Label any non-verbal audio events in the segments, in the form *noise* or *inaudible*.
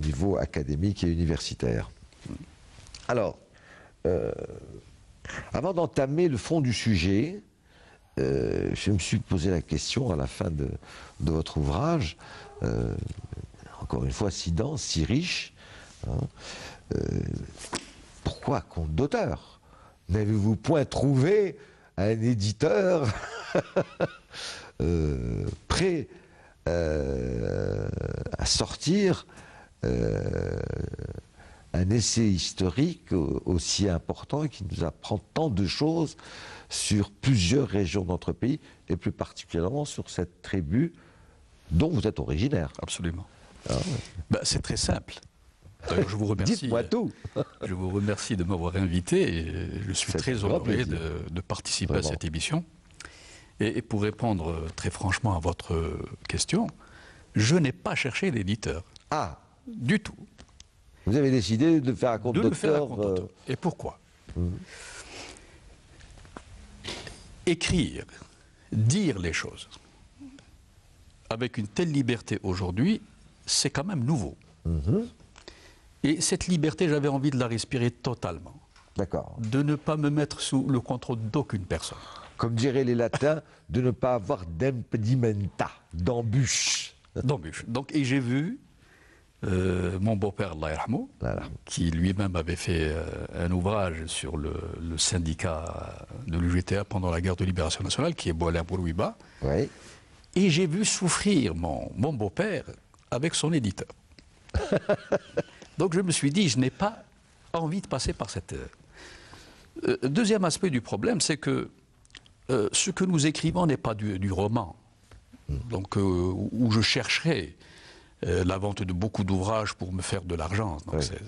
niveau académique et universitaire. Alors, euh, avant d'entamer le fond du sujet, euh, je me suis posé la question à la fin de, votre ouvrage, euh, encore une fois si dense, si riche, hein, pourquoi compte d'auteur N'avez-vous point trouvé un éditeur *laughs* prêt à sortir un essai historique aussi important et qui nous apprend tant de choses sur plusieurs régions de notre pays et plus particulièrement sur cette tribu dont vous êtes originaire. Absolument. Ah bah, c'est très simple. je vous *laughs* remercie. Dites-moi tout. *laughs* je vous remercie de m'avoir invité et je suis très honoré de, participer à cette émission. et, pour répondre très franchement à votre question, je n'ai pas cherché l'éditeur. Ah Du tout. Vous avez décidé de faire un compte de Faire un euh, Et pourquoi hum. Écrire, dire les choses avec une telle liberté aujourd'hui, c'est quand même nouveau. Mhm. Et cette liberté, j'avais envie de la respirer totalement. D'accord. De ne pas me mettre sous le contrôle d'aucune personne. Comme diraient les latins, de ne pas avoir d'impedimenta, d'embûche. D'embûche. Donc, et j'ai vu euh, mon beau-père, qui lui-même avait fait euh, un ouvrage sur le, syndicat de l'UGTA pendant la guerre de libération nationale, qui est Boalin Boulouiba. Et j'ai vu souffrir mon, mon beau-père avec son éditeur. *laughs* Donc je me suis dit, je n'ai pas envie de passer par cette... Euh, deuxième aspect du problème, c'est que ce que nous écrivons n'est pas du, du roman. Hmm. Donc où je chercherai euh, la vente de beaucoup d'ouvrages pour me faire de l'argent.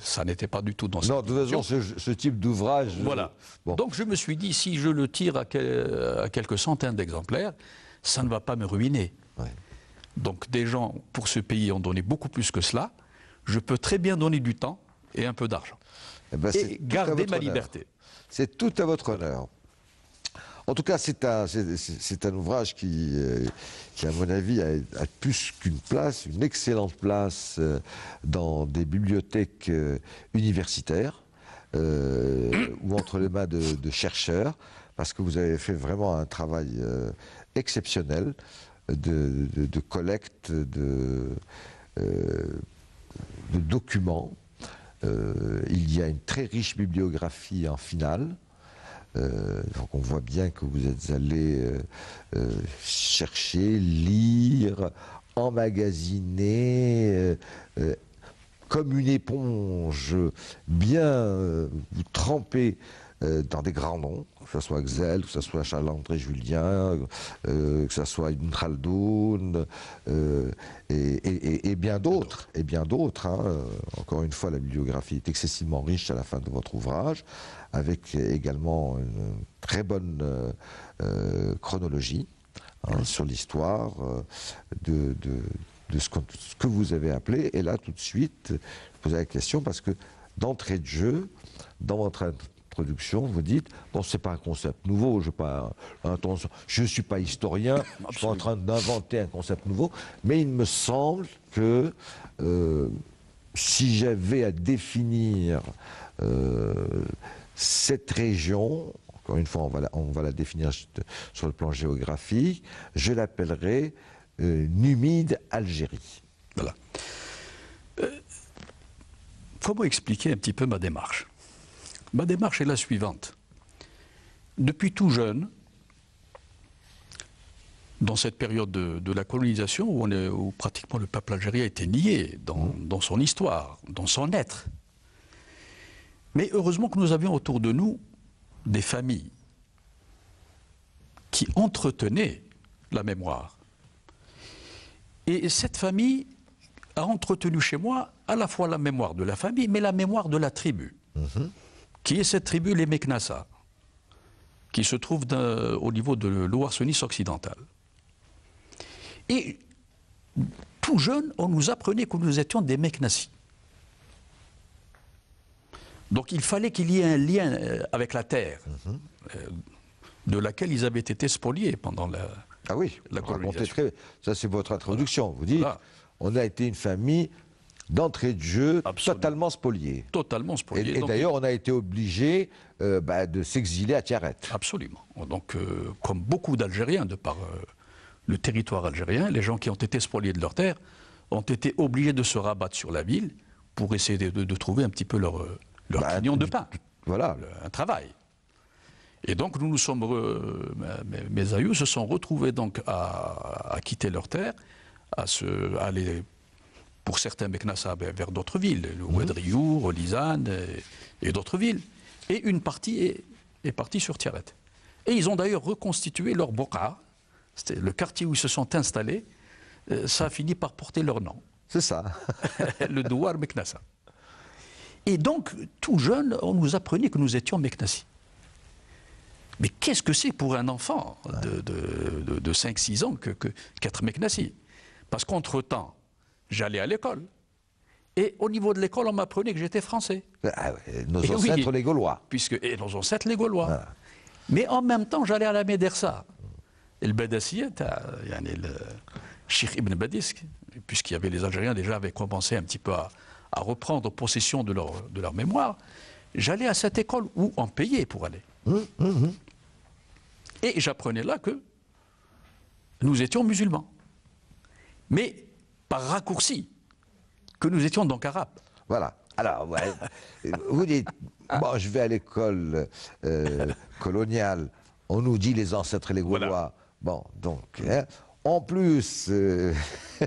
Ça n'était pas du tout dans Non, de toute façon, ce, type d'ouvrage. Voilà. Donc je me suis dit, si je le tire à, quelques centaines d'exemplaires, ça ne va pas me ruiner. Donc des gens pour ce pays ont donné beaucoup plus que cela. Je peux très bien donner du temps et un peu d'argent. Eh ben, et garder ma liberté. C'est tout à votre honneur. En tout cas, c'est un, ouvrage qui, euh, qui, à mon avis, a, plus qu'une place, une excellente place euh, dans des bibliothèques euh, universitaires ou entre les mains de, chercheurs, parce que vous avez fait vraiment un travail exceptionnel de collecte de, documents. il y a une très riche bibliographie en finale. Euh, donc on voit bien que vous êtes allé euh, euh, chercher, lire, emmagasiner, comme une éponge, bien vous tremper dans des grands noms, que ce soit Axel, que ce soit Charles-André Julien, que ce soit Ibn Khaldoun, et, bien d'autres. Et bien d'autres. Hein. Encore une fois, la bibliographie est excessivement riche à la fin de votre ouvrage avec également une très bonne euh, euh, chronologie hein, sur l'histoire euh, de, ce, que, vous avez appelé. Et là, tout de suite, je pose la question parce que d'entrée de jeu, dans votre vous dites bon, c'est pas un concept nouveau. Je je suis pas historien. Je suis pas en train d'inventer un concept nouveau, mais il me semble que si j'avais à définir cette région, encore une fois, on va la, définir sur le plan géographique, je l'appellerai euh, numide Algérie. Voilà. Euh, comment expliquer un petit peu ma démarche? Ma démarche est la suivante. Depuis tout jeune, dans cette période de, la colonisation où, pratiquement le peuple algérien était nié dans, mmh. dans son histoire, dans son être, mais heureusement que nous avions autour de nous des familles qui entretenaient la mémoire. Et cette famille a entretenu chez moi à la fois la mémoire de la famille, mais la mémoire de la tribu, mhm. Qui est cette tribu, les Meknassa, qui se trouve au niveau de l'Ouarsenis occidental. Et tout jeune, on nous apprenait que nous étions des Meknassis. Donc il fallait qu'il y ait un lien euh, avec la terre, mhm. euh, de laquelle ils avaient été spoliés pendant la, ah oui, la colonisation. ça c'est votre introduction. Vous dites, on a été une famille d'entrée de jeu Absolument. totalement spolié. Totalement Et, spolié. et d'ailleurs, on a été obligé euh, bah, de s'exiler à Tiaret. Absolument. Donc, euh, comme beaucoup d'Algériens, de par euh, le territoire algérien, les gens qui ont été spoliés de leurs terres ont été obligés de se rabattre sur la ville pour essayer de, de- de trouver un petit peu leur, leur Bah, de pain, Voilà. le- un travail. Et donc, nous nous sommes, re- mes aïeux se sont retrouvés donc à, à quitter leurs terres, à se, à aller, pour certains Meknassa, ben, vers d'autres villes, le Ouadriour, Lisane et, et d'autres villes. Et une partie est, est partie sur Tiaret. Et ils ont d'ailleurs reconstitué leur boka, c'était le quartier où ils se sont installés, euh, ça a fini par porter leur nom C'est ça. *laughs* le Douar Meknassa. Et donc, tout jeune, on nous apprenait que nous étions Meknassi. Mais qu'est-ce que c'est pour un enfant de, de, de- 5-6 ans que, que- qu'être Meknassi Parce qu'entre-temps, j'allais à l'école. Et au niveau de l'école, on m'apprenait que j'étais français. Ah nos oui. ancêtres, les Gaulois. Puisque, et nos ancêtres, les Gaulois. Mais en même temps, j'allais à la Médersa. Et le Badassiya, le Cheikh Ibn Badisk, puisqu'il y avait les Algériens déjà avaient commencé un petit peu à, à reprendre possession de leur, de leur mémoire, j'allais à cette école où on payait pour aller. Et j'apprenais là que nous étions musulmans. Mais par raccourci, que nous étions donc arabes. Voilà. Alors, ouais, *laughs* vous dites, bon, je vais à l'école euh, coloniale, on nous dit les ancêtres et les Gaulois. Voilà. Bon, donc, hein, en plus, euh, *laughs*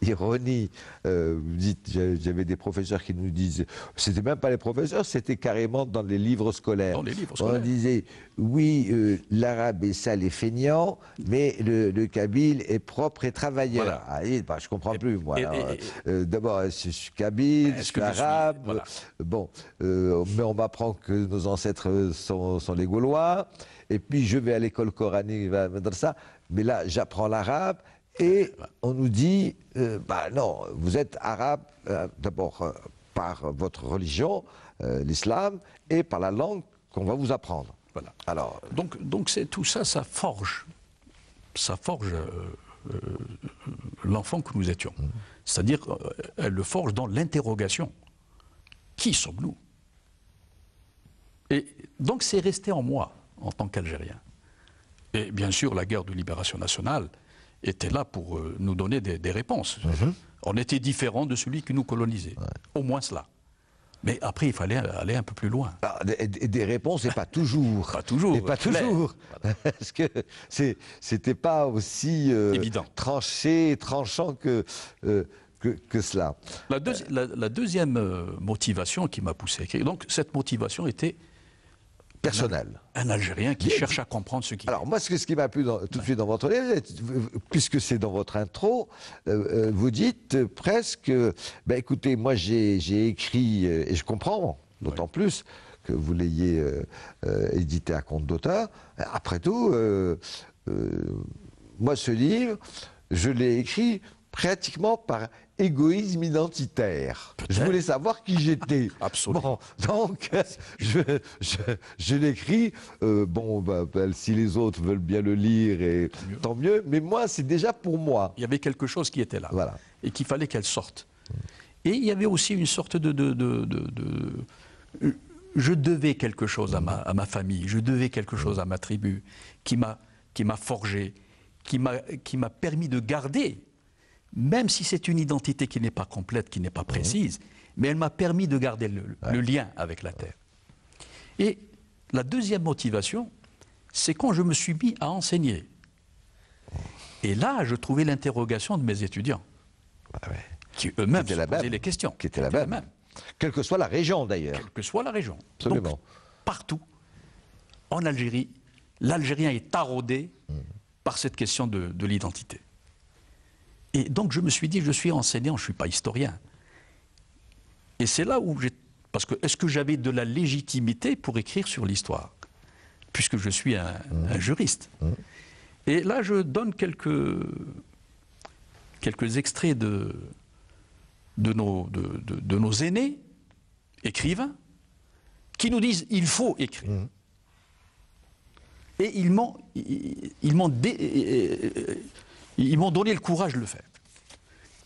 *laughs* ironie, euh, vous dites, j'a- j'avais des professeurs qui nous disaient, c'était même pas les professeurs, c'était carrément dans les livres scolaires. Dans les livres On scolaires. disait, oui, euh, l'arabe est sale et feignant, mais le, le kabyle est propre et travailleur. Voilà. Ah, et, bah, je comprends plus, moi. euh, D'abord, je suis kabyle, je suis arabe? voilà. Bon, mais on m'apprend que nos ancêtres sont, sont les Gaulois. Et puis je vais à l'école coranique. Mais là, j'apprends l'arabe. Et on nous dit, euh, bah non, vous êtes arabe euh, d'abord euh, par votre religion, euh, l'islam, et par la langue qu'on va vous apprendre. Voilà. Alors, Donc, donc c'est tout ça, ça forge, ça forge euh, euh, l'enfant que nous étions. C'est-à-dire, euh, elle le forge dans l'interrogation. Qui sommes-nous? Et donc, c'est resté en moi en tant qu'Algérien. Et bien sûr, la guerre de libération nationale était là pour euh, nous donner des, des réponses. On était différent de celui qui nous colonisait. Au moins cela. Mais après, il fallait aller un peu plus loin. alors, des, réponses, et pas *laughs* toujours. Pas toujours, Et pas toujours. *laughs* Parce que c'était pas aussi euh, Évident. tranché, tranchant que, euh, que, que cela. La, deuxi- la- la deuxième motivation qui m'a poussé à écrire, donc cette motivation était Personnel. un Algérien qui cherche à comprendre ce qui Alors moi, ce, qui m'a plu dans- tout de suite dans votre livre, puisque c'est dans votre intro, euh, euh, vous dites presque, ben, écoutez, moi j'ai écrit, euh, et je comprends, d'autant plus que vous l'ayez euh, euh, édité à compte d'auteur. Après tout, moi ce livre, je l'ai écrit pratiquement par égoïsme identitaire. Je voulais savoir qui j'étais. *laughs* Absolument. Bon, donc, *laughs* je, je, je l'écris. euh, bon, bah, bah, si les autres veulent bien le lire, et tant mieux. Mais moi, c'est déjà pour moi. Il y avait quelque chose qui était là Voilà. et qu'il fallait qu'elle sorte. Et il y avait aussi une sorte de... de- de- de- de- je devais quelque chose à ma, à ma famille, je devais quelque chose à ma tribu qui m'a forgé, qui m'a permis de garder, même si c'est une identité qui n'est pas complète, qui n'est pas précise, mais elle m'a permis de garder le, le lien avec la terre. Et la deuxième motivation, c'est quand je me suis mis à enseigner. Et là, je trouvais l'interrogation de mes étudiants, qui eux-mêmes Qui se la posaient même. les questions. Qui était la même. Quelle que soit la région, d'ailleurs. Quelle que soit la région. Absolument. Donc, partout, en Algérie, l'Algérien est taraudé par cette question de, de l'identité. Et donc, je me suis dit, je suis enseignant, je ne suis pas historien. Et c'est là où j'ai... Parce que est-ce que j'avais de la légitimité pour écrire sur l'histoire? Puisque je suis un, un juriste. Et là, je donne quelques, quelques extraits de, de, nos, de, de- de nos aînés, écrivains, qui nous disent il faut écrire. Et ils m'ont, ils, ils m'ont dé- ils m'ont donné le courage de le faire.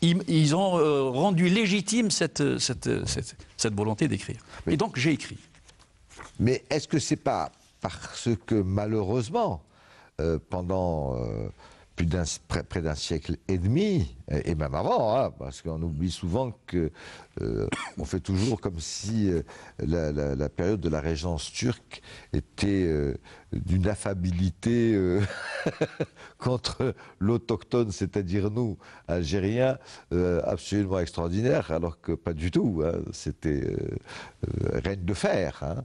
ils, ont euh, rendu légitime cette, cette, cette, volonté d'écrire. Et donc j'ai écrit. Mais est-ce que c'est pas parce que malheureusement, euh, pendant euh, plus d'un, près, d'un siècle et demi, et, même avant, hein, parce qu'on oublie souvent que euh, on fait toujours comme si euh, la, période de la régence turque était euh, d'une affabilité *laughs* contre l'autochtone, c'est-à-dire nous, Algériens, absolument extraordinaire, alors que pas du tout. Hein, c'était règne de fer. Hein,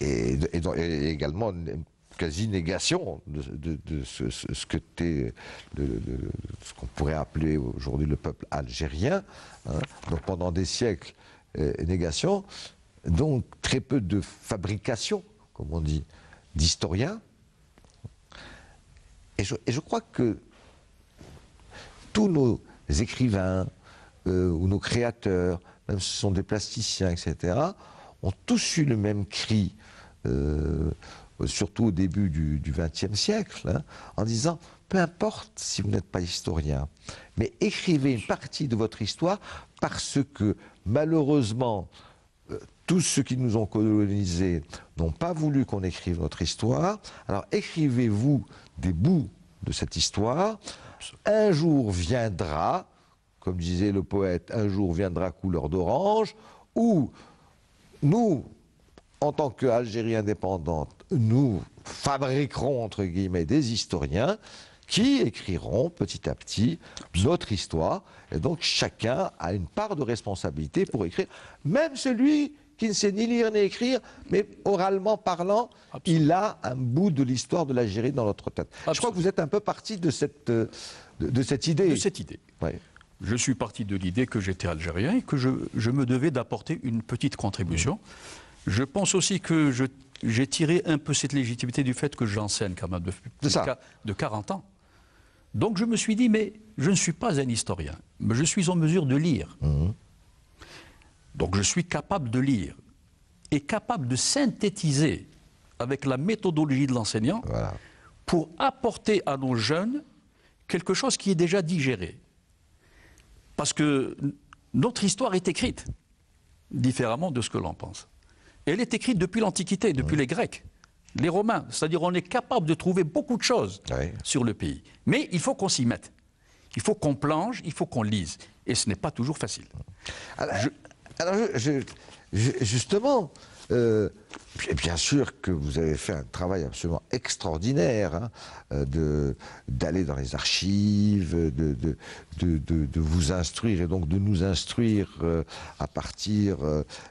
et, également quasi-négation de, ce, qu'on pourrait appeler aujourd'hui le peuple algérien. Hein. Donc pendant des siècles, euh, négation. Donc très peu de fabrication, comme on dit, d'historiens. Et je, crois que tous nos écrivains euh, ou nos créateurs, même si ce sont des plasticiens, etc., ont tous eu le même cri. Euh, surtout au début du XXe siècle, hein, en disant peu importe si vous n'êtes pas historien, mais écrivez une partie de votre histoire parce que malheureusement, euh, tous ceux qui nous ont colonisés n'ont pas voulu qu'on écrive notre histoire. Alors écrivez-vous des bouts de cette histoire. Un jour viendra, comme disait le poète, un jour viendra couleur d'orange, où nous, en tant qu'Algérie indépendante, nous fabriquerons, entre guillemets, des historiens qui écriront petit à petit notre histoire. Et donc chacun a une part de responsabilité pour écrire, même celui qui ne sait ni lire ni écrire, mais oralement parlant, il a un bout de l'histoire de l'Algérie dans notre tête. Je crois que vous êtes un peu parti de cette, de, cette idée. De cette idée. Je suis parti de l'idée que j'étais algérien et que je, je me devais d'apporter une petite contribution. Je pense aussi que j'ai tiré un peu cette légitimité du fait que j'enseigne quand même depuis plus de 40 ans. Donc je me suis dit, mais je ne suis pas un historien, mais je suis en mesure de lire. Mhm. Donc je suis capable de lire et capable de synthétiser avec la méthodologie de l'enseignant pour apporter à nos jeunes quelque chose qui est déjà digéré. Parce que notre histoire est écrite différemment de ce que l'on pense elle est écrite depuis l'Antiquité, depuis les Grecs, les Romains. C'est-à-dire on est capable de trouver beaucoup de choses sur le pays. Mais il faut qu'on s'y mette. Il faut qu'on plonge, il faut qu'on lise. Et ce n'est pas toujours facile. Alors, justement, euh, bien sûr que vous avez fait un travail absolument extraordinaire hein, euh, d'aller dans les archives, de, de, vous instruire et donc de nous instruire euh, à partir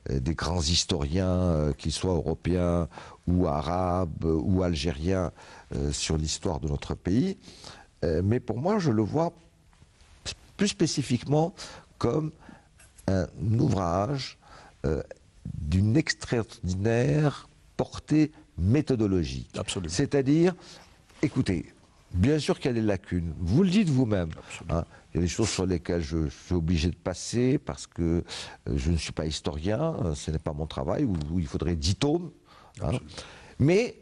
des grands historiens, qu'ils soient européens ou arabes ou algériens, sur l'histoire de notre pays. mais pour moi, je le vois plus spécifiquement comme un ouvrage d'une extraordinaire portée méthodologique. Absolument. C'est-à-dire, écoutez, bien sûr qu'il y a des lacunes. Vous le dites vous-même. Hein. il y a des choses sur lesquelles je suis obligé de passer parce que euh, je ne suis pas historien, euh, ce n'est pas mon travail, où, il faudrait dix tomes. Hein. Mais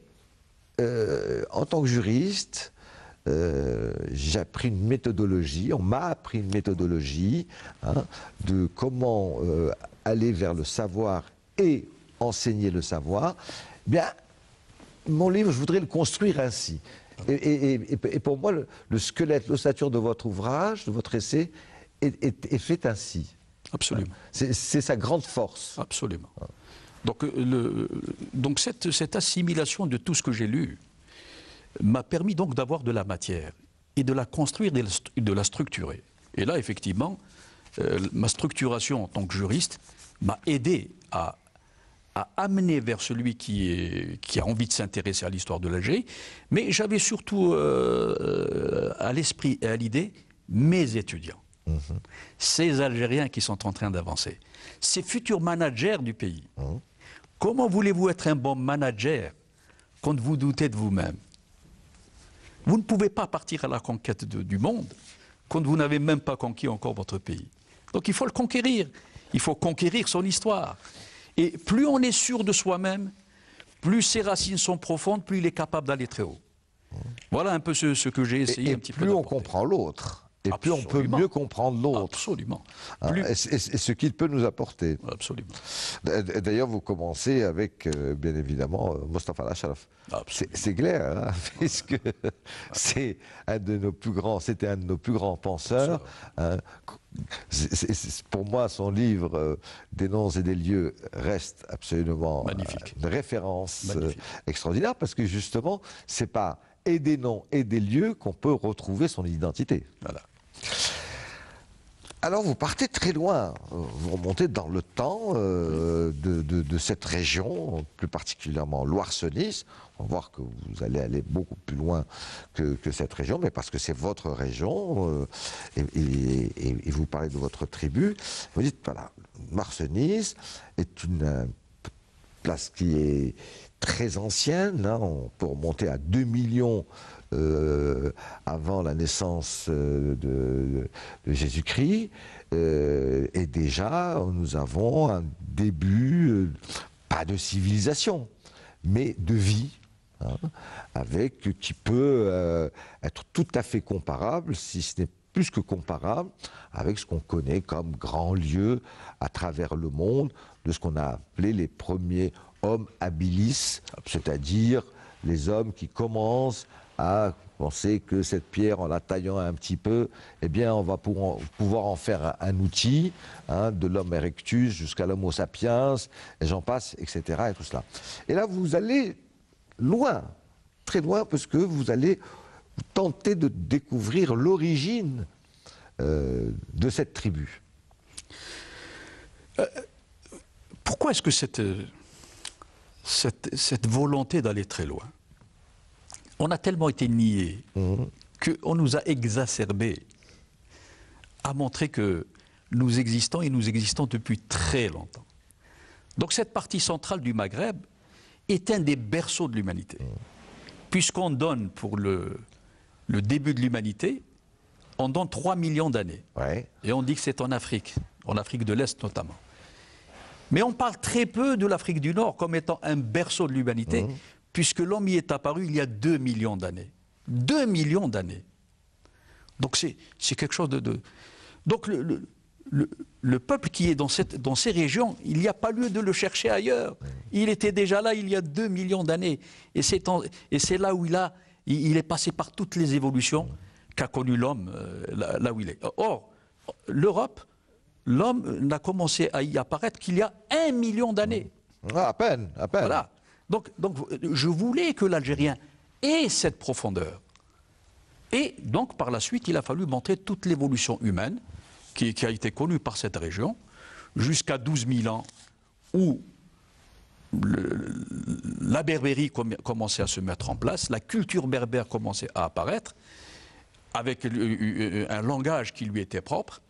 euh, en tant que juriste, j'ai appris une méthodologie, on m'a appris une méthodologie hein, de comment aller vers le savoir et enseigner le savoir, eh bien, mon livre, je voudrais le construire ainsi. Et, pour moi, le, squelette, l'ossature de votre ouvrage, de votre essai, est, fait ainsi. Absolument. C'est sa grande force. Absolument. Donc, euh, le, donc cette, cette, assimilation de tout ce que j'ai lu m'a permis donc d'avoir de la matière et de la construire et de la structurer. Et là, effectivement, euh, ma structuration en tant que juriste m'a aidé à, amener vers celui qui, qui a envie de s'intéresser à l'histoire de l'Algérie, mais j'avais surtout euh, à l'esprit et à l'idée mes étudiants, mhm. ces Algériens qui sont en train d'avancer, ces futurs managers du pays. Mhm. Comment voulez-vous être un bon manager quand vous doutez de vous-même? Vous ne pouvez pas partir à la conquête du monde quand vous n'avez même pas conquis encore votre pays. Donc il faut le conquérir. Il faut conquérir son histoire. Et plus on est sûr de soi-même, plus ses racines sont profondes, plus il est capable d'aller très haut. Voilà un peu ce, que j'ai essayé et, un petit peu. Plus on comprend l'autre. Et plus on peut Absolument. mieux comprendre l'autre. Absolument. hein, Plus- et, et- et ce qu'il peut nous apporter. Absolument. D'ailleurs, vous commencez avec, euh, bien évidemment, euh, Mostafa. Absolument. C'est clair, hein, *laughs* puisque c'est un de nos plus grands, c'était un de nos plus grands penseurs. hein. Pour moi, son livre euh, Des noms et des lieux reste absolument Magnifique. une référence euh, extraordinaire, parce que justement, c'est pas et des noms et des lieux qu'on peut retrouver son identité. Voilà. Alors vous partez très loin, vous remontez dans le temps euh, de, cette région, plus particulièrement Loire-Senis. On va voir que vous allez aller beaucoup plus loin que, cette région, mais parce que c'est votre région, euh, et, vous parlez de votre tribu. Vous dites, voilà, Marcenis est une euh, place qui est très ancienne. hein, on peut remonter à 2 millions euh, avant la naissance euh, de, de Jésus-Christ. Euh, et déjà, nous avons un début, euh, pas de civilisation, mais de vie. hein, avec qui peut être tout à fait comparable, si ce n'est plus que comparable, avec ce qu'on connaît comme grand lieu à travers le monde de ce qu'on a appelé les premiers hommes habilis, c'est-à-dire les hommes qui commencent à penser que cette pierre, en la taillant un petit peu, eh bien, on va pouvoir en faire un, outil, hein, de l'homme erectus jusqu'à l'homo sapiens, et j'en passe, etc. Et là, vous allez loin, très loin, parce que vous allez tenter de découvrir l'origine euh, de cette tribu. Pourquoi est-ce que euh, cette volonté d'aller très loin? On a tellement été niés qu'on nous a exacerbés à montrer que nous existons et nous existons depuis très longtemps. Donc cette partie centrale du Maghreb est un des berceaux de l'humanité. Puisqu'on donne pour le, le début de l'humanité, on donne 3 millions d'années. Ouais. Et on dit que c'est en Afrique, en Afrique de l'Est notamment. Mais on parle très peu de l'Afrique du Nord comme étant un berceau de l'humanité, puisque l'homme y est apparu il y a 2 millions d'années. 2 millions d'années. Donc c'est quelque chose de... de- Donc le, le- le- le peuple qui est dans, cette, dans ces régions, il n'y a pas lieu de le chercher ailleurs. Il était déjà là il y a 2 millions d'années. Et c'est en- et c'est là où il, a, il, il est passé par toutes les évolutions qu'a connu l'homme euh, là, là où il est. Or, l'Europe, l'homme n'a commencé à y apparaître qu'il y a un million d'années. Ah, à peine, à peine. Voilà. Donc, je voulais que l'Algérien ait cette profondeur. Et donc, par la suite, il a fallu montrer toute l'évolution humaine qui, a été connue par cette région, jusqu'à 12 000 ans, où la Berbérie com- commençait à se mettre en place, la culture berbère commençait à apparaître, avec un langage qui lui était propre,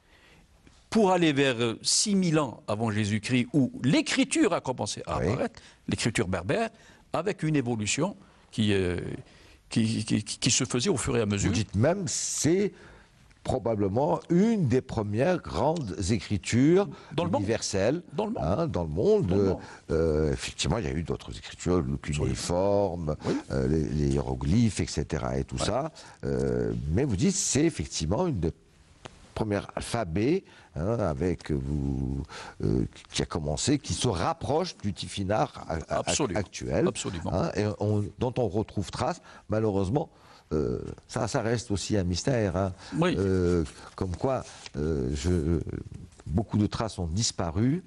pour aller vers 6000 ans avant Jésus-Christ, où l'écriture a commencé à Oui. apparaître, l'écriture berbère, avec une évolution qui, euh, qui, qui- se faisait au fur et à mesure. Vous dites même, c'est probablement une des premières grandes écritures Dans le monde. universelles Dans le monde. hein, dans le monde. Dans le monde. Euh, effectivement, il y a eu d'autres écritures, le cunéiforme, euh, les, les hiéroglyphes, etc. et tout ça. Euh, mais vous dites, c'est effectivement une des premières alphabets hein, avec vous euh, qui a commencé, qui se rapproche du tifinagh a- Absolument. actuel, Absolument. hein, et on- dont on retrouve trace, malheureusement. euh, ça, ça reste aussi un mystère. hein. Oui. Euh, comme quoi, je- beaucoup de traces ont disparu.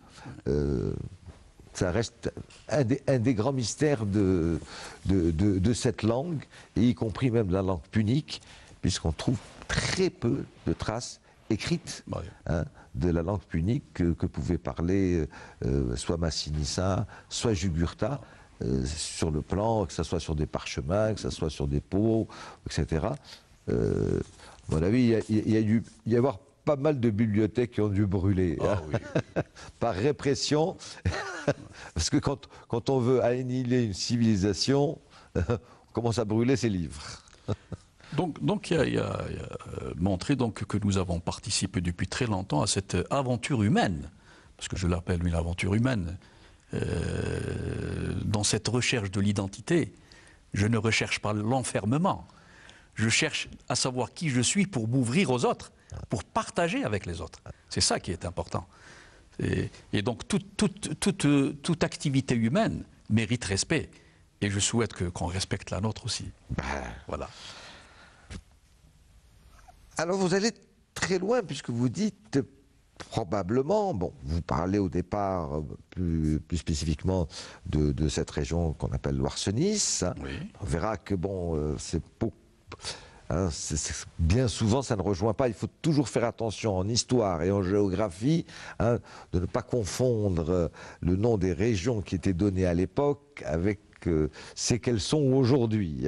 Ça reste un des, un des grands mystères de, de, de- de cette langue, et y compris même de la langue punique, puisqu'on trouve très peu de traces écrites Ouais. hein, de la langue punique que, que pouvait parler euh, soit Massinissa, soit Jugurtha, euh, sur le plan, que ce soit sur des parchemins, que ce soit sur des pots, etc. Euh, à mon avis, il y a, il y a dû y avoir pas mal de bibliothèques qui ont dû brûler. Ah hein, oui. *laughs* par répression. *laughs* Parce que quand, quand on veut annihiler une civilisation, *laughs* on commence à brûler ses livres. Donc, donc il y a, il y euh, montré donc que nous avons participé depuis très longtemps à cette aventure humaine, parce que je l'appelle une aventure humaine, euh, dans cette recherche de l'identité. Je ne recherche pas l'enfermement. Je cherche à savoir qui je suis pour m'ouvrir aux autres pour partager avec les autres. C'est ça qui est important. Et, et donc toute, toute, toute, toute, activité humaine mérite respect. Et je souhaite qu'on respecte la nôtre aussi. Ben, Voilà. Alors vous allez très loin puisque vous dites probablement, bon, vous parlez au départ euh, plus, plus spécifiquement de, de cette région qu'on appelle Loire-Nice. Oui. On verra que bon, euh, c'est hein, c'est- bien souvent ça ne rejoint pas. Il faut toujours faire attention en histoire et en géographie hein, de ne pas confondre euh, le nom des régions qui étaient données à l'époque avec c'est qu'elles sont aujourd'hui.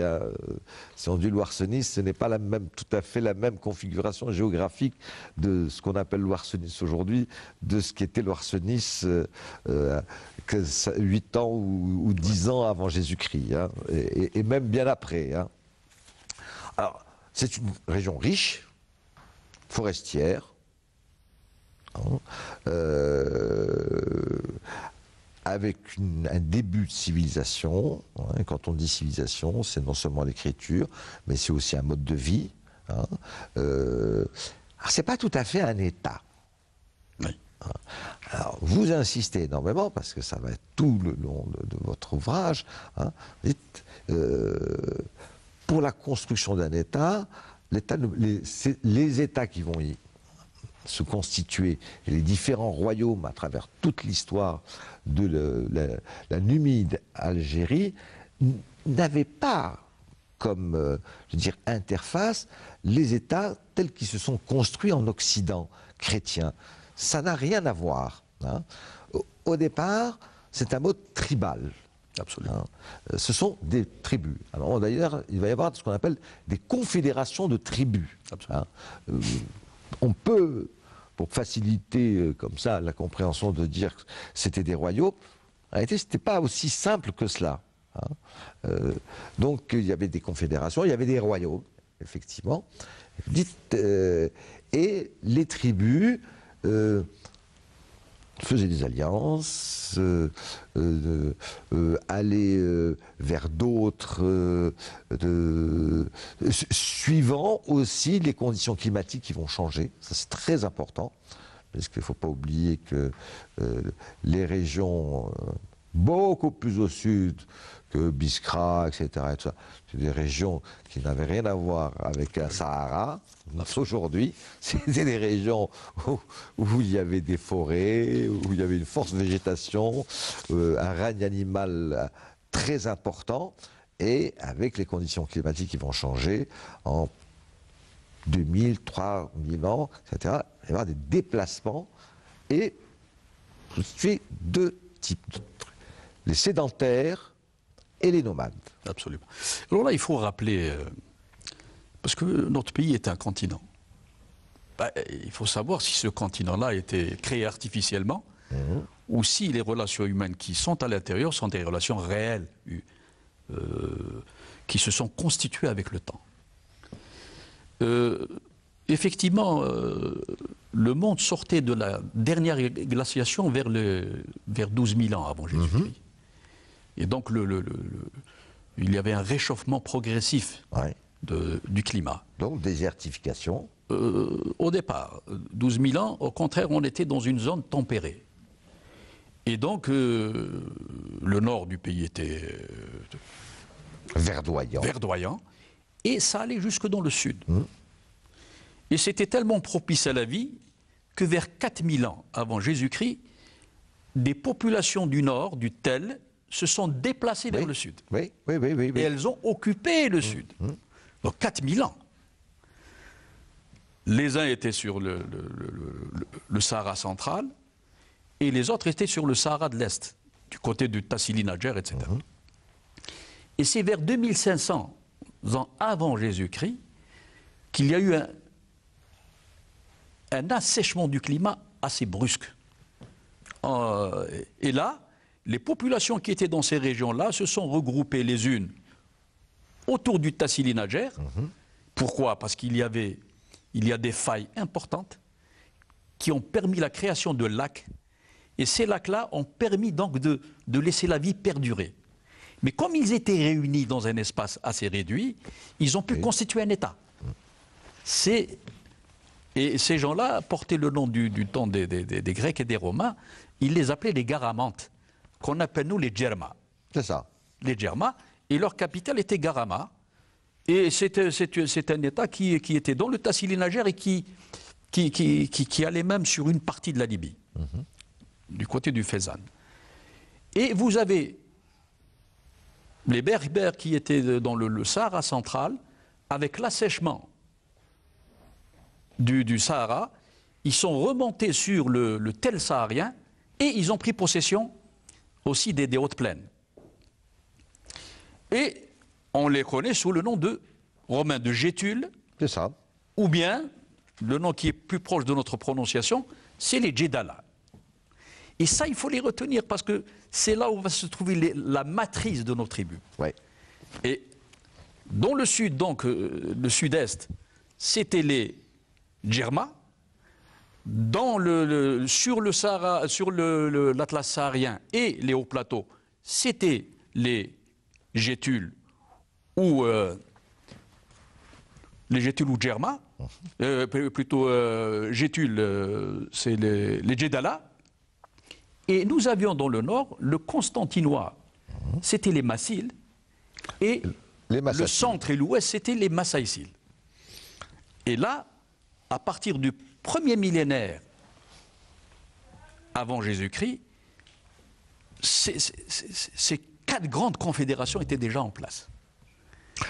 Si on dit Loire-Nice, ce n'est pas la même, tout à fait la même configuration géographique de ce qu'on appelle Loire-Nice aujourd'hui, de ce qui était euh, euh, que ça- 8 ans ou, ou 10 ans avant Jésus-Christ, hein, et même bien après. hein. Alors, c'est une région riche, forestière, hein, euh, avec une- un début de civilisation. hein. Et quand on dit civilisation, c'est non seulement l'écriture, mais c'est aussi un mode de vie. Hein. Euh, alors, c'est pas tout à fait un État. Oui. Alors, vous insistez énormément, parce que ça va être tout le long de, de votre ouvrage, hein, dites, euh, pour la construction d'un État, les, États qui vont y se constituer, et les différents royaumes à travers toute l'histoire de le- la, la numide Algérie, n- n'avaient pas comme euh, je veux dire, interface les États tels qu'ils se sont construits en Occident chrétien. Ça n'a rien à voir. hein. Au, au départ, c'est un mode tribal. Absolument. hein. Euh, Ce sont des tribus. Alors d'ailleurs, il va y avoir ce qu'on appelle des confédérations de tribus. Absolument. hein. Euh, on peut, pour faciliter euh, comme ça la compréhension de dire que c'était des royaumes, en réalité, ce n'était pas aussi simple que cela. hein. Euh, donc, il y avait des confédérations, il y avait des royaumes, effectivement. Dites, euh, et les tribus faisaient des alliances, euh, euh, euh, allaient euh, vers d'autres, suivant aussi les conditions climatiques qui vont changer. Ça, c'est très important, parce qu'il ne faut pas oublier que les régions beaucoup plus au sud que Biskra, etc., c'est des régions qui n'avaient rien à voir avec un Sahara. Aujourd'hui, *laughs* c'était des régions où, il y avait des forêts, où il y avait une forte végétation, euh, un règne animal très important, et avec les conditions climatiques qui vont changer en 2000, 3000 ans, etc., il y avoir des déplacements et tout de deux types. de. Les sédentaires et les nomades. Absolument. Alors là, il faut rappeler, euh, parce que notre pays est un continent. Bah, il faut savoir si ce continent-là a été créé artificiellement ou si les relations humaines qui sont à l'intérieur sont des relations réelles, euh, qui se sont constituées avec le temps. Euh, effectivement, euh, le monde sortait de la dernière glaciation vers, le, vers 12 000 ans avant Jésus-Christ. Et donc, le- le- le- le- il y avait un réchauffement progressif Ouais. de- du climat. Donc désertification. Euh, au départ, 12 000 ans, au contraire, on était dans une zone tempérée. Et donc, euh, le nord du pays était euh, verdoyant. verdoyant, et ça allait jusque dans le sud. Et c'était tellement propice à la vie que vers 4000 ans avant Jésus-Christ, des populations du nord, du Tel, se sont déplacées vers Oui. le sud. Oui, oui, oui, oui. oui. Et elles ont occupé le sud. Donc 4000 ans. Les uns étaient sur le, le- le- le- le Sahara central et les autres étaient sur le Sahara de l'Est, du côté du Tassili Nadjer, etc. Et c'est vers 2500 ans avant Jésus-Christ qu'il y a eu un, un assèchement du climat assez brusque. Euh, et là, les populations qui étaient dans ces régions-là se sont regroupées les unes autour du Tassili Nadjer. Pourquoi? Parce qu'il y avait il y a des failles importantes qui ont permis la création de lacs. Et ces lacs-là ont permis donc de, de laisser la vie perdurer. Mais comme ils étaient réunis dans un espace assez réduit, ils ont pu constituer un État. C'est Et ces gens-là portaient le nom du, temps des, Grecs et des Romains. Ils les appelaient les Garamantes, qu'on appelle nous les Djerma. C'est ça. Les Djerma. Et leur capitale était Garama. Et c'est un État qui, était dans le Tassilinagère et qui, qui, allait même sur une partie de la Libye, mhm. du côté du Fezzan. Et vous avez les Berbères qui étaient dans le, Sahara central, avec l'assèchement du, Sahara, ils sont remontés sur le, tel saharien et ils ont pris possession aussi des, hautes plaines. Et on les connaît sous le nom de Romains de Gétule. C'est ça. Ou bien, le nom qui est plus proche de notre prononciation, c'est les Djedala. Et ça, il faut les retenir parce que c'est là où va se trouver la matrice de nos tribus. Ouais. Et dans le sud, donc euh, le sud-est, c'était les Djerma. Dans le, sur le Sahara, sur l'Atlas saharien et les hauts plateaux, c'était les Gétules ou euh, les Gétules ou Djerma, euh, plutôt Gétules, c'est les, les Djedala. Et nous avions dans le nord le Constantinois, c'était les Massiles, et le centre et l'ouest, c'était les Massaïciles. Et là, à partir du premier millénaire avant Jésus-Christ, ces quatre grandes confédérations étaient déjà en place.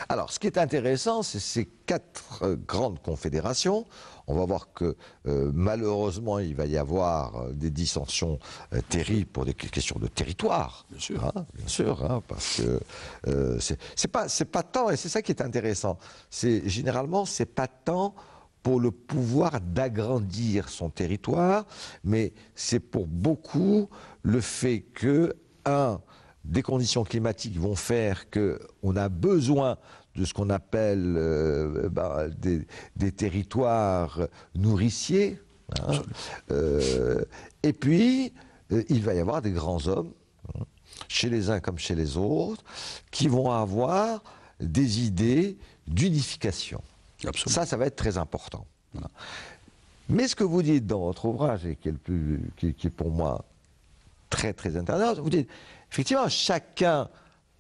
Alors, ce qui est intéressant, c'est ces quatre euh, grandes confédérations. On va voir que euh, malheureusement, il va y avoir euh, des dissensions terribles pour des questions de territoire. Bien sûr. Hein, bien sûr, hein, parce que c'est pas, pas tant, et c'est ça qui est intéressant. C'est généralement, c'est pas tant pour le pouvoir d'agrandir son territoire, mais c'est pour beaucoup le fait que, un, des conditions climatiques vont faire qu'on a besoin de ce qu'on appelle euh, bah, des, territoires nourriciers. Hein. Euh, et puis, euh, il va y avoir des grands hommes, hein, chez les uns comme chez les autres, qui vont avoir des idées d'unification. Ça, ça va être très important. Mais ce que vous dites dans votre ouvrage, et qui est, pour moi très très intéressant, vous dites, Effectivement, chacun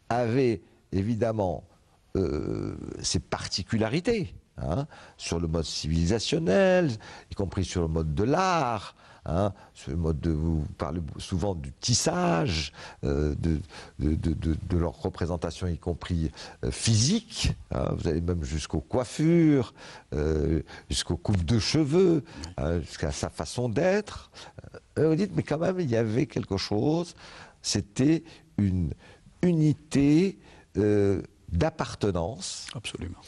avait évidemment euh, ses particularités. Hein, sur le mode civilisationnel, y compris sur le mode de l'art, hein, mode de, vous parlez souvent du tissage, euh, de, de, leur représentation, y compris euh, physique. Hein, vous allez même jusqu'aux coiffures, jusqu'aux coupes de cheveux, jusqu'à sa façon d'être. vous dites, mais quand même, il y avait quelque chose c'était une unité euh, d'appartenance. Absolument.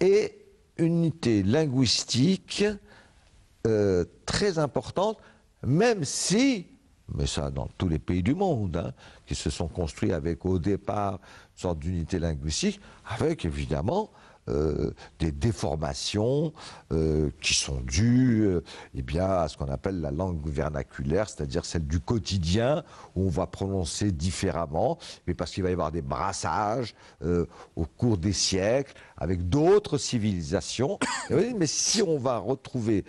Et une unité linguistique euh, très importante, même si, mais ça dans tous les pays du monde, hein, qui se sont construits avec au départ une sorte d'unité linguistique, avec évidemment euh, des déformations euh, qui sont dues euh, eh bien, à ce qu'on appelle la langue vernaculaire, c'est-à-dire celle du quotidien, où on va prononcer différemment, mais parce qu'il va y avoir des brassages au cours des siècles avec d'autres civilisations. mais si on va retrouver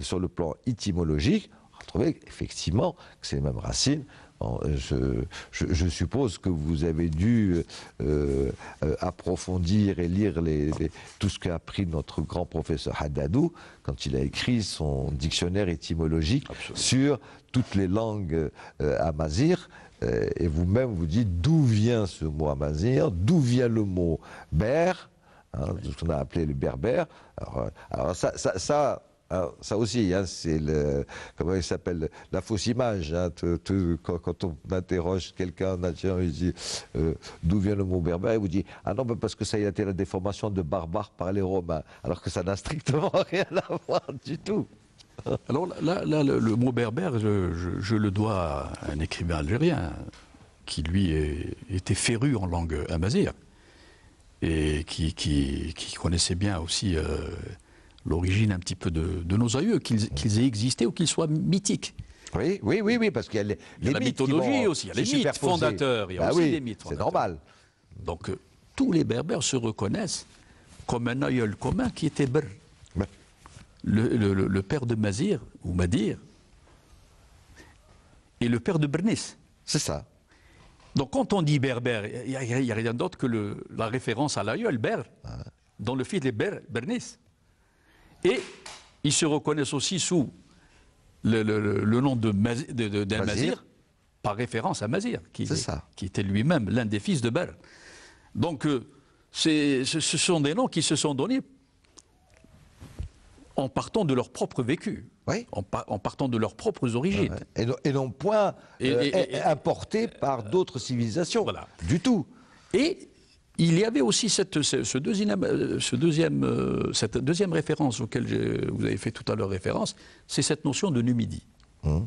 sur le plan étymologique, on va retrouver effectivement que c'est les mêmes racines je, suppose que vous avez dû euh, euh, approfondir et lire tout ce qu'a appris notre grand professeur Haddadou quand il a écrit son dictionnaire étymologique sur toutes les langues euh, amazir. et vous-même vous dites d'où vient ce mot amazir, d'où vient le mot ber, hein, ce qu'on a appelé le berbère. Alors, ça, ça ça aussi, hein, c'est comment il s'appelle, la fausse image. Hein, quand, on interroge quelqu'un en il dit euh, d'où vient le mot berbère, il vous dit ah non, parce que ça a été la déformation de barbare par les Romains, alors que ça n'a strictement *laughs* rien à voir du tout. Alors là, le, mot berbère, je, le dois à un écrivain algérien qui lui était féru en langue amazigh et qui, connaissait bien aussi. Euh, l'origine un petit peu de, nos aïeux, qu'ils aient existé ou qu'ils soient mythiques. Oui, oui, oui, oui parce qu'il y a les, la mythologie aussi, il y a les mythes fondateurs, il y a bah aussi les mythes C'est normal. Donc euh, tous les berbères se reconnaissent comme un aïeul commun qui était ber. le, père de Mazir, ou Madir, et le père de Bernice. C'est ça. Donc quand on dit berbère, il n'y a, rien d'autre que la référence à l'aïeul, Ber, dont le fils est Ber, Bernice. Et ils se reconnaissent aussi sous le, nom de, Mazir, par référence à Mazir, qui, qui était lui-même l'un des fils de Ber. Donc euh, ce sont des noms qui se sont donnés en partant de leur propre vécu, en, partant de leurs propres origines. Et, non, point euh, importés par d'autres civilisations, du tout. Et il y avait aussi cette, ce deuxième, euh, ce deuxième, euh, cette deuxième référence auquel vous avez fait tout à l'heure référence, c'est cette notion de Numidie. Hum.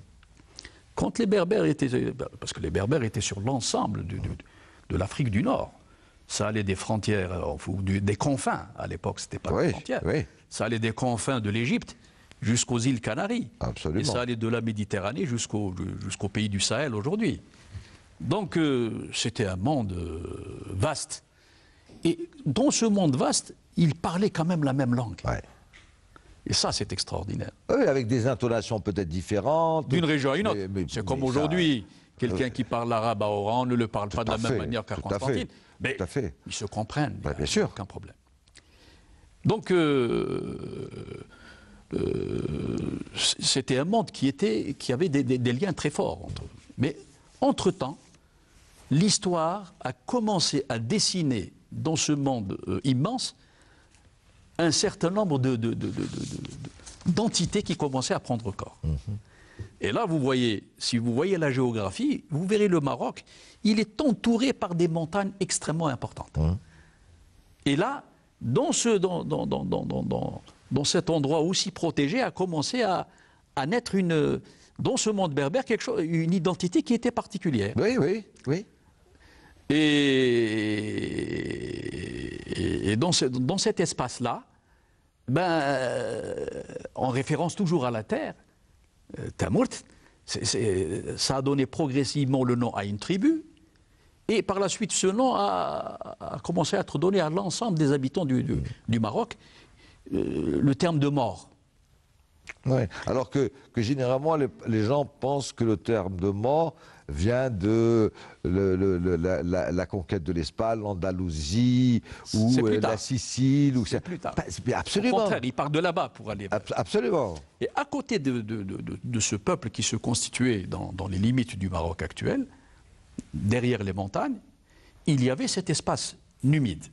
Quand les Berbères étaient, parce que les Berbères étaient sur l'ensemble de l'Afrique du Nord, ça allait des frontières, ou des confins à l'époque, c'était pas des frontières. Ça allait des confins de l'Égypte jusqu'aux îles Canaries. Absolument. Et ça allait de la Méditerranée jusqu'au jusqu'au pays du Sahel aujourd'hui. Donc euh, c'était un monde euh, vaste. Et dans ce monde vaste, ils parlaient quand même la même langue. Et ça, c'est extraordinaire. Oui, avec des intonations peut-être différentes. D'une région à une autre. C'est comme aujourd'hui. Quelqu'un qui parle l'arabe à Oran ne le parle pas de la même manière qu'à Constantine. Mais ils se comprennent. bien sûr. Aucun problème. Donc, euh, euh, c'était un monde qui, était, qui avait des, liens très forts entre eux. Mais, entre-temps, l'histoire a commencé à dessiner dans ce monde euh, immense un certain nombre d'entités qui commençaient à prendre corps. Mm-hmm. Et là, vous voyez, si vous voyez la géographie, vous verrez le Maroc, il est entouré par des montagnes extrêmement importantes. Mm-hmm. Et là, dans, ce, dans, dans, dans, dans, cet endroit aussi protégé, a commencé à, à naître une, dans ce monde berbère quelque chose, une identité qui était particulière. Oui, oui, oui. Et, dans, ce, dans, cet espace-là, ben, euh, en référence toujours à la terre, euh, Tamourt, ça a donné progressivement le nom à une tribu, et par la suite, ce nom a, commencé à être donné à l'ensemble des habitants du, Maroc, euh, le terme de mort. Oui, alors que, généralement, les, gens pensent que le terme de mort vient de la, conquête de l'Espagne, l'Andalousie ou euh, la Sicile. C'est plus tard. absolument. Au contraire, il part de là-bas pour aller. absolument. Et à côté de, ce peuple qui se constituait dans, dans les limites du Maroc actuel, derrière les montagnes, il y avait cet espace numide.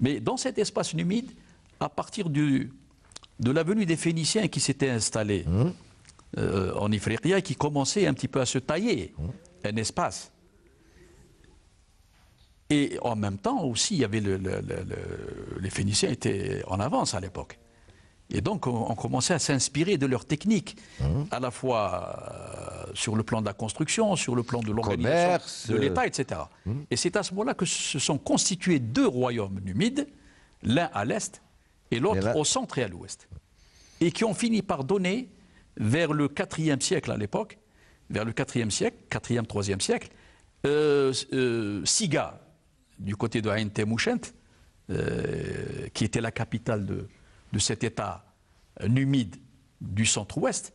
Mais dans cet espace numide, à partir du, de la venue des Phéniciens qui s'étaient installés mmh. Euh, en Ifriqiya qui commençaient un petit peu à se tailler mmh. un espace. Et en même temps aussi, il y avait les Phéniciens étaient en avance à l'époque. Et donc, on, commençait à s'inspirer de leurs techniques, mmh. à la fois euh, sur le plan de la construction, sur le plan de l'organisation de l'État, etc. Mmh. Et c'est à ce moment-là que se sont constitués deux royaumes numides, l'un à l'est et l'autre au centre et à l'ouest. Et qui ont fini par donner, vers le IVe siècle à l'époque, vers le IVe siècle, 4e, 3e siècle, euh, euh, Siga, du côté de Ain Temouchent, qui était la capitale de, de cet État numide du centre-ouest,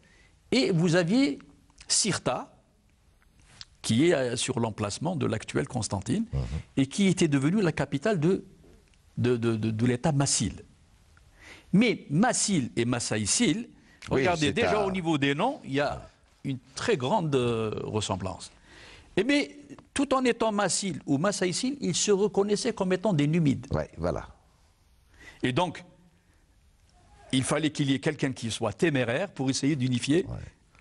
et vous aviez Sirta, qui est euh, sur l'emplacement de l'actuelle Constantine, mhm. et qui était devenue la capitale de, de, l'État Massil. Mais Massil et Massaïsil, regardez, déjà au niveau des noms, il y a une très grande euh, ressemblance. Et mais tout en étant Massil ou Massaïsil, ils se reconnaissaient comme étant des Numides. Oui, voilà. Et donc, il fallait qu'il y ait quelqu'un qui soit téméraire pour essayer d'unifier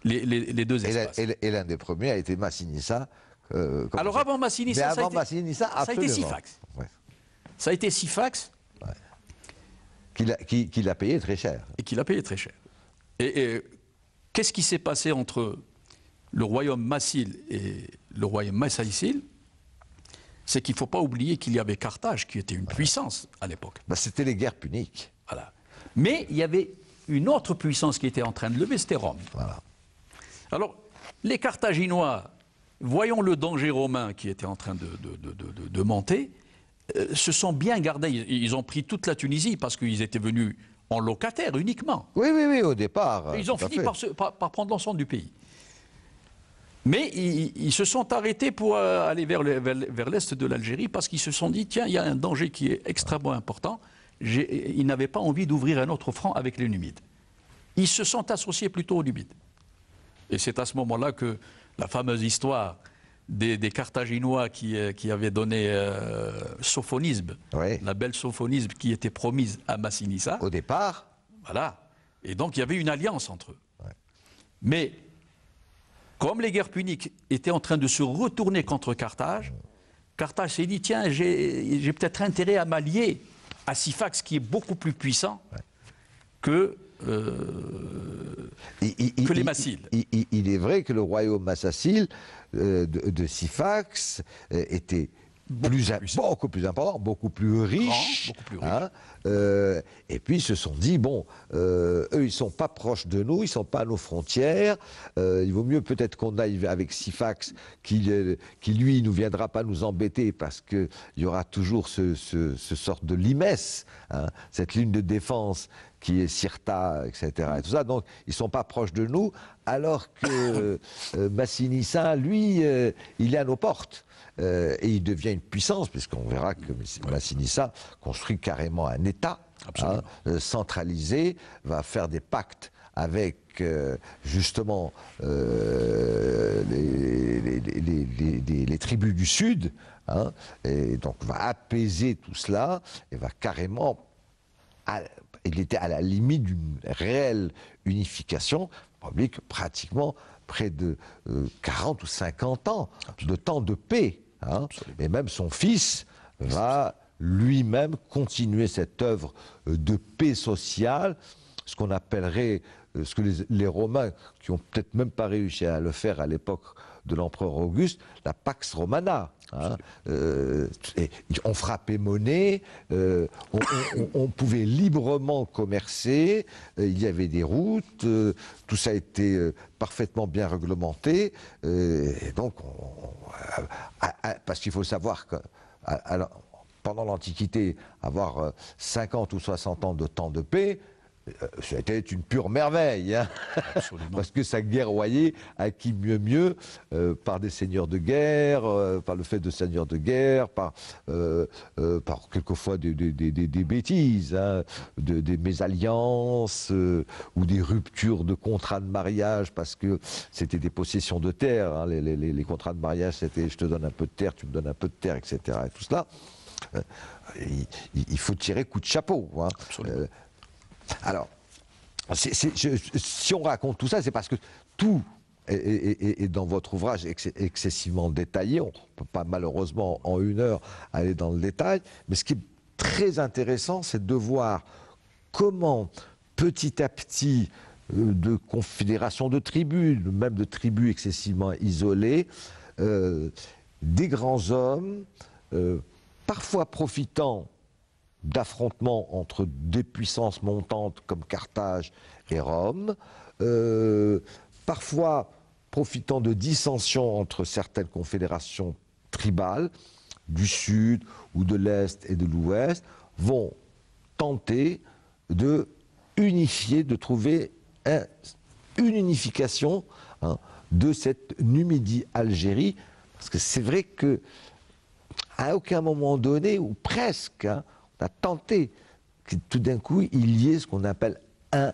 les, deux espaces. Et l'un des premiers a été Massinissa. Euh, Alors avant Massinissa, ça, a été, ça, a été Sifax. Ça a été Sifax. Qui l'a payé très cher. Et qui l'a payé très cher. Et, qu'est-ce qui s'est passé entre le royaume Massil et le royaume Massaïsil C'est qu'il ne faut pas oublier qu'il y avait Carthage, qui était une puissance à l'époque. Bah, C'était les guerres puniques. Voilà. Mais il y avait une autre puissance qui était en train de lever, c'était Rome. Alors, les Carthaginois, voyant le danger romain qui était en train de, monter, euh, se sont bien gardés. Ils, ont pris toute la Tunisie parce qu'ils étaient venus en locataire uniquement. Oui, oui, oui, au départ. Ils ont fini par, par, prendre l'ensemble du pays. Mais ils, se sont arrêtés pour euh, aller vers, vers l'est de l'Algérie parce qu'ils se sont dit tiens, il y a un danger qui est extrêmement important. Ils n'avaient pas envie d'ouvrir un autre front avec les Numides. Ils se sont associés plutôt aux Numides. Et c'est à ce moment-là que la fameuse histoire des, Carthaginois qui, euh, qui, avaient donné euh, sophonisme, la belle sophonisme qui était promise à Massinissa. Au départ Voilà. Et donc il y avait une alliance entre eux. Mais comme les guerres puniques étaient en train de se retourner contre Carthage, Carthage s'est dit tiens, j'ai peut-être intérêt à m'allier à Sifax qui est beaucoup plus puissant que euh, que les Massiles. Il, est vrai que le royaume massacile euh, de, de, Sifax euh, était plus, beaucoup plus important, beaucoup plus riche. Hein, euh, et puis ils se sont dit bon, eux ils sont pas proches de nous, ils sont pas à nos frontières. il vaut mieux peut-être qu'on aille avec Sifax, qui, qui lui nous viendra pas nous embêter parce que il y aura toujours ce, ce, ce sorte de limesse, hein, cette ligne de défense qui est Cirta, etc. Et tout ça. Donc, ils ne sont pas proches de nous, alors que *coughs* euh, Massinissa, lui, euh, il est à nos portes. Euh, et il devient une puissance, puisqu'on verra que Massinissa construit carrément un État hein, centralisé, va faire des pactes avec justement les, les, tribus du Sud, hein, et donc va apaiser tout cela, et va carrément il était à la limite d'une réelle unification, publique pratiquement près de 40 euh, ou 50 ans de temps de paix. Hein. Et même son fils va lui-même continuer cette œuvre euh, de paix sociale, ce qu'on appellerait, euh, ce que les, Romains, qui ont peut-être même pas réussi à le faire à l'époque de l'empereur Auguste, la Pax Romana. Hein. Euh, on frappait monnaie, euh, on, pouvait librement commercer, euh, il y avait des routes, tout ça été parfaitement bien réglementé. donc, parce qu'il faut savoir que pendant l'Antiquité, avoir 50 ou 60 ans de temps de paix, c'était une pure merveille, hein. *laughs* parce que ça guerroyait à qui mieux mieux euh, par des seigneurs de guerre, euh, par le fait de seigneurs de guerre, par, euh, par quelquefois des, bêtises, hein, des mésalliances ou des ruptures de contrats de mariage parce que c'était des possessions de terre. Hein. les, contrats de mariage, c'était je te donne un peu de terre, tu me donnes un peu de terre, etc. Et tout cela. Il, faut tirer coup de chapeau. Alors, si on raconte tout ça, c'est parce que tout est, dans votre ouvrage excessivement détaillé. On ne peut pas malheureusement en une heure aller dans le détail. Mais ce qui est très intéressant, c'est de voir comment petit à petit, euh, de confédérations de tribus, même de tribus excessivement isolées, euh, des grands hommes, euh, parfois profitant d'affrontements entre des puissances montantes comme Carthage et Rome, euh, parfois profitant de dissensions entre certaines confédérations tribales du sud ou de l'est et de l'ouest, vont tenter de unifier, de trouver une unification hein, de cette Numidie-Algérie, parce que c'est vrai que à aucun moment donné, ou presque, hein, on a tenté que tout d'un coup, il y ait ce qu'on appelle un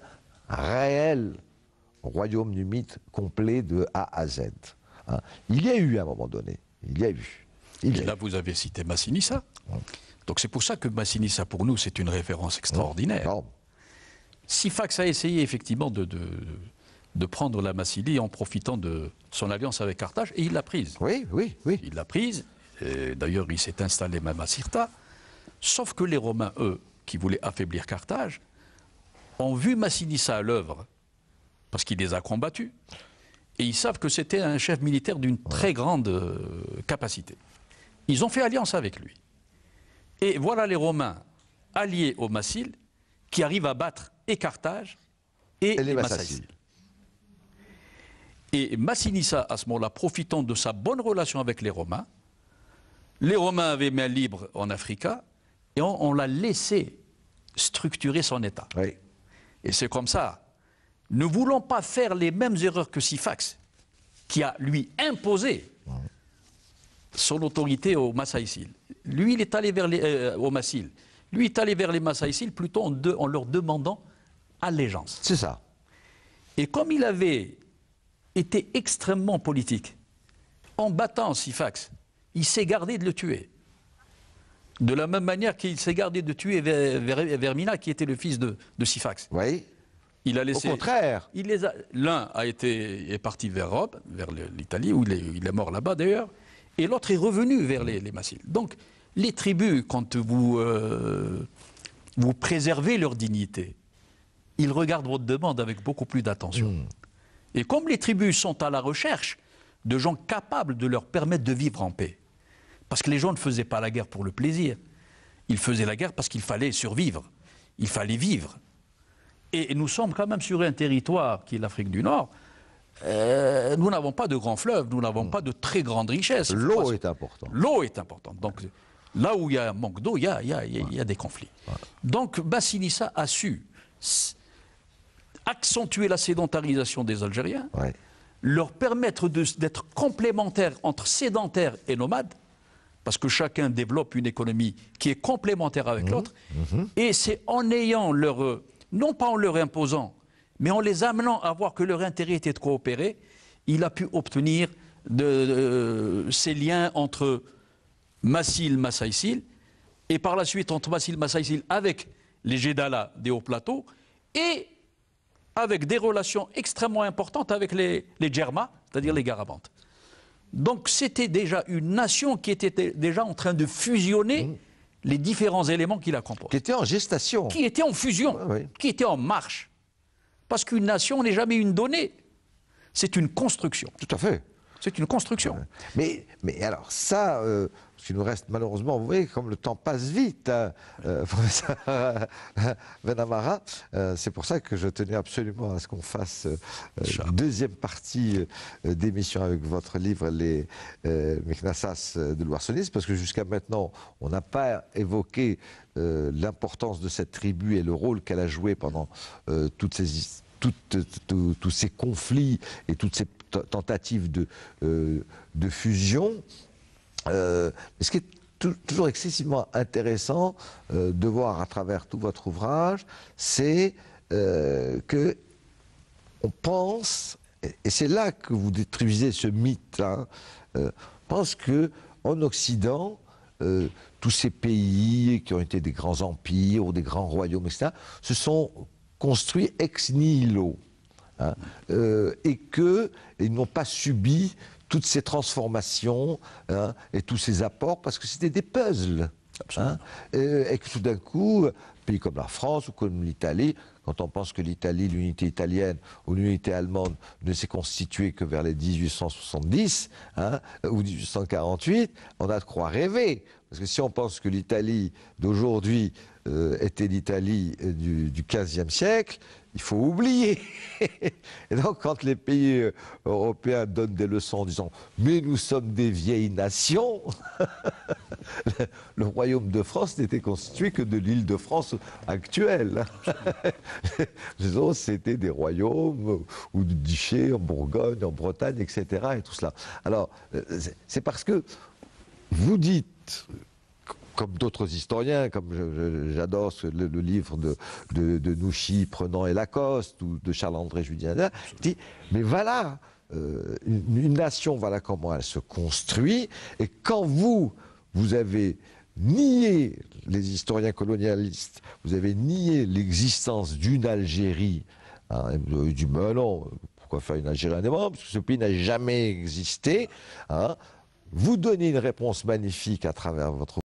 réel royaume du mythe complet de A à Z. Hein. Il y a eu à un moment donné, il y a eu. Et là, vous avez cité Massinissa. Donc c'est pour ça que Massinissa, pour nous, c'est une référence extraordinaire. Sifax a essayé effectivement de, de, prendre la Massilie en profitant de son alliance avec Carthage, et il l'a prise. Oui, oui, oui. Il l'a prise. D'ailleurs, il s'est installé même à Cirta. Sauf que les Romains, eux, qui voulaient affaiblir Carthage, ont vu Massinissa à l'œuvre, parce qu'il les a combattus, et ils savent que c'était un chef militaire d'une très grande euh, capacité. Ils ont fait alliance avec lui. Et voilà les Romains alliés aux Massiles qui arrivent à battre et Carthage et, les Massaciles. Et Massinissa, à ce moment-là, profitant de sa bonne relation avec les Romains, les Romains avaient main libre en Africa, et on, l'a laissé structurer son État. Et c'est comme ça. Ne voulons pas faire les mêmes erreurs que Sifax, qui a, lui, imposé son autorité au Massaïsil. Lui, il est allé vers les, euh, Massil. Lui est allé vers les Massaïsil plutôt en, de- en leur demandant allégeance. C'est ça. Et comme il avait été extrêmement politique, en battant Sifax, il s'est gardé de le tuer. De la même manière qu'il s'est gardé de tuer Ver- Ver- Vermina, qui était le fils de. Vous voyez Il a Au laissé. contraire. Il les a- L'un a été est parti vers Rome, vers l'Italie, où il est, il est mort là-bas d'ailleurs, et l'autre est revenu vers les, les Massiles. Donc, les tribus, quand vous, euh, vous préservez leur dignité, ils regardent votre demande avec beaucoup plus d'attention. Et comme les tribus sont à la recherche de gens capables de leur permettre de vivre en paix, parce que les gens ne faisaient pas la guerre pour le plaisir, ils faisaient la guerre parce qu'il fallait survivre, il fallait vivre. Et nous sommes quand même sur un territoire qui est l'Afrique du Nord. Euh, nous n'avons pas de grands fleuves, nous n'avons pas de très grandes richesses. L'eau est importante. L'eau est importante. Donc là où il y a un manque d'eau, il y a, y a- y a- il y a des conflits. Donc Bassinissa a su accentuer la sédentarisation des Algériens, Ouais. leur permettre d'être complémentaires entre sédentaires et nomades, parce que chacun développe une économie qui est complémentaire avec l'autre, et c'est en ayant leur, euh, non pas en leur imposant, mais en les amenant à voir que leur intérêt était de coopérer, il a pu obtenir de- de- ces liens entre Massil, Massaïsil, et par la suite entre Massil, Massaïsil avec les Gédala des hauts plateaux, et avec des relations extrêmement importantes avec les, les Djerma, c'est-à-dire les Garabantes. Donc c'était déjà une nation qui était déjà en train de fusionner les différents éléments qui la composent, Qui était en gestation. qui étaient en fusion, qui étaient en marche. Parce qu'une nation n'est jamais une donnée, c'est une construction. Tout à fait. C'est une construction. Mais, mais alors ça, euh, ce qui nous reste malheureusement, vous voyez, comme le temps passe vite, hein, euh, *laughs* professeur Benamara, euh, c'est pour ça que je tenais absolument à ce qu'on fasse euh, une deuxième partie euh, d'émission avec votre livre, Les euh, Meknassas de l'Ouarsonis, parce que jusqu'à maintenant, on n'a pas évoqué euh, l'importance de cette tribu et le rôle qu'elle a joué pendant euh, toutes ces tous ces conflits et toutes ces tentatives de, euh, de fusion. Euh, ce qui est tou- toujours excessivement intéressant euh, de voir à travers tout votre ouvrage, c'est euh, que on pense, et- c'est là que vous détruisez ce mythe, hein, euh, pense que en Occident, tous ces pays qui ont été des grands empires ou des grands royaumes, etc., se sont construits ex nihilo. hein, et qu'ils n'ont pas subi toutes ces transformations hein, et tous ces apports parce que c'était des puzzles. hein, et que tout d'un coup, un pays comme la France ou comme l'Italie, quand on pense que l'Italie, l'unité italienne ou l'unité allemande ne s'est constituée que vers les 1870 hein, ou 1848, on a de quoi rêver. Parce que si on pense que l'Italie d'aujourd'hui euh, était l'Italie euh, du, du 15e siècle, il faut oublier. *laughs* Et donc, quand les pays euh, européens donnent des leçons en disant Mais nous sommes des vieilles nations, *laughs* le, royaume de France n'était constitué que de l'île de France actuelle. *laughs* Les autres, c'était des royaumes ou du duché en Bourgogne, en Bretagne, etc. Et tout cela. Alors, c'est parce que vous dites, comme d'autres historiens, comme j'adore le, livre de, Nouchy, Prenant et Lacoste, ou de Charles-André Julien, dit, mais voilà, euh, une, nation, voilà comment elle se construit, et quand vous, vous avez nié, les historiens colonialistes, vous avez nié l'existence d'une Algérie, hein, mais non, pourquoi faire une Algérie indépendante Parce que ce pays n'a jamais existé. hein. vous donnez une réponse magnifique à travers votre